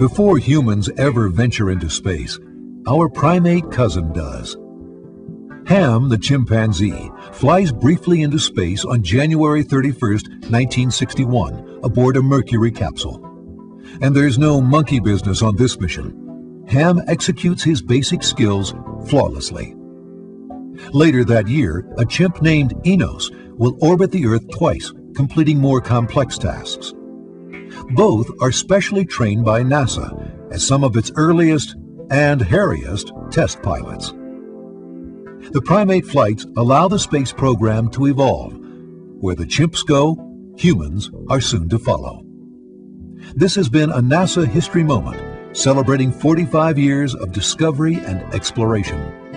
Before humans ever venture into space, our primate cousin does. Ham, the chimpanzee, flies briefly into space on January 31, 1961, aboard a Mercury capsule. And there's no monkey business on this mission. Ham executes his basic skills flawlessly. Later that year, a chimp named Enos will orbit the Earth twice, completing more complex tasks. Both are specially trained by NASA as some of its earliest and hairiest test pilots. The primate flights allow the space program to evolve. Where the chimps go, humans are soon to follow. This has been a NASA history moment celebrating 45 years of discovery and exploration.